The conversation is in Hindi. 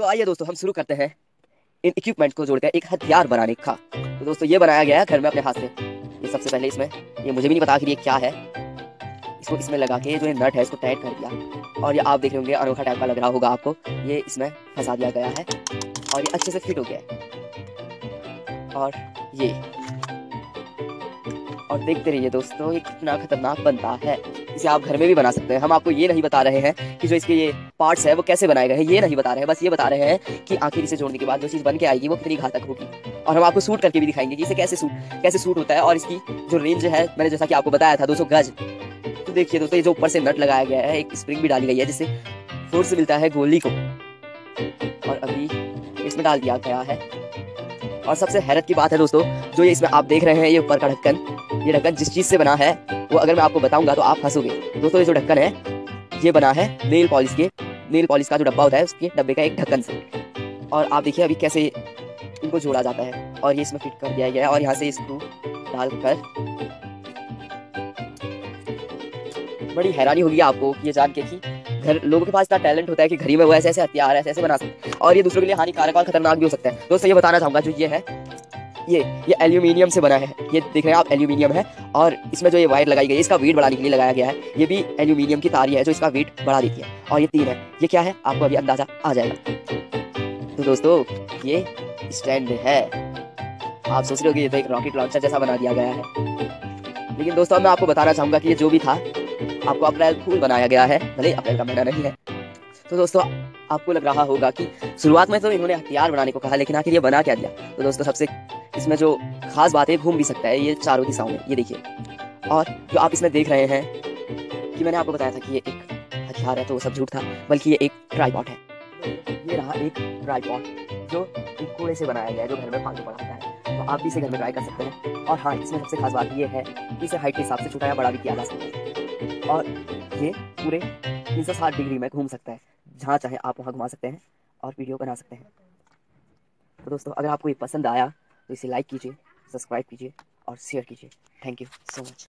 तो आइए दोस्तों, हम शुरू करते हैं इन इक्विपमेंट को जोड़कर एक हथियार बनाने का। तो दोस्तों, ये बनाया गया है घर में अपने हाथ से। ये सबसे पहले इसमें, ये मुझे भी नहीं पता कि ये क्या है। इसको इसमें लगा के जो ये नट है, इसको टाइट कर दिया। और ये आप देख रहे होंगे, अनोखा टाइप का लग रहा होगा आपको। ये इसमें फंसा दिया गया है और ये अच्छे से फिट हो गया है। और ये। और देखते रहिए दोस्तों, ये कितना खतरनाक बनता है। इसे आप घर में भी बना सकते हैं। हम आपको ये नहीं बता रहे हैं कि जो इसके ये पार्ट्स है, वो कैसे बनाए गए हैं। ये नहीं बता रहे हैं। बस ये बता रहे हैं कि आखिर इसे जोड़ने के बाद जो चीज़ बन के आएगी, वो कितनी घातक होगी। और हम आपको सूट करके भी दिखाएँगे कि इसे कैसे सूट कैसे सूट होता है। और इसकी जो रेंज है, मैंने जैसा कि आपको बताया था, दो गज। तो देखिए दोस्तों, ये जो ऊपर से नट लगाया गया है, एक स्प्रिंग भी डाली गई है, जिससे फोर्स मिलता है गोली को। और अभी इसमें डाल दिया गया है। और सबसे हैरत की बात है दोस्तों, जो ये इसमें आप देख रहे हैं, ये ऊपर का ढक्कन, ये ढक्कन जिस चीज़ से बना है, वो अगर मैं आपको बताऊँगा तो आप हंसोगे। दोस्तों, ये जो ढक्कन है, ये बना है नेल पॉलिश के नेल पॉलिश का जो डब्बा होता है, उसके डब्बे का एक ढक्कन से। और आप देखिए अभी कैसे इनको जोड़ा जाता है। और ये इसमें फिट कर दिया गया है और यहाँ से स्क्रू डालकर बड़ी हैरानी होगी आपको ये जान के कि घर, लोगों के पास इतना टैलेंट होता है कि घड़ी में वो ऐसे ऐसे हथियार ऐसे ऐसे बना सकते हैं। और ये दूसरों के लिए हानिकारक और खतरनाक भी हो सकता है। दोस्तों, ये बताना चाहूँगा, जो ये है, ये ये एल्यूमिनियम से बना है। ये देख रहे हैं आप एल्यूमिनियम है। और इसमें जो ये वायर लगाई गई है, इसका वेट बढ़ाने के लिए लगाया गया है। ये भी एल्यूमिनियम की तारी है, जो इसका वेट बढ़ा देती है। और ये तीन है। ये क्या है? आपको अभी अंदाज़ा आ जाएगा। तो दोस्तों, ये स्टैंड है। आप सोच रहे हो कि ये तो एक रॉकेट लॉन्चर जैसा बना दिया गया है। लेकिन दोस्तों मैं आपको बताना चाहूँगा कि ये जो भी था आपको अप्रैल फूल बनाया गया है, भले अप्रैल का महीना नहीं है। तो दोस्तों, आपको लग रहा होगा कि शुरुआत में तो इन्होंने हथियार बनाने को कहा, लेकिन आखिर ये बना क्या दिया? तो दोस्तों, सबसे इसमें जो खास बात है, घूम भी सकता है, ये चारों दिशाओं में ये देखिए। और जो आप इसमें देख रहे हैं, कि मैंने आपको बताया था कि ये एक हथियार है तो वो सब झूठ था, बल्कि ये एक ट्राईपॉट है। ये रहा एक ट्राईपॉट जो एक कूड़े से बनाया गया है, जो घर में फालतू पड़ा है। आप भी इसे घर में ट्राई कर सकते हैं। और हाँ इसमें सबसे खास बात यह है कि इसे हाइट के हिसाब से छोटा या बड़ा भी किया जा सकता है। और ये पूरे तीन सौ साठ डिग्री में घूम सकता है, जहाँ चाहे आप वहाँ घुमा सकते हैं और वीडियो बना सकते हैं। तो दोस्तों, अगर आपको ये पसंद आया तो इसे लाइक कीजिए सब्सक्राइब कीजिए और शेयर कीजिए। Thank you so much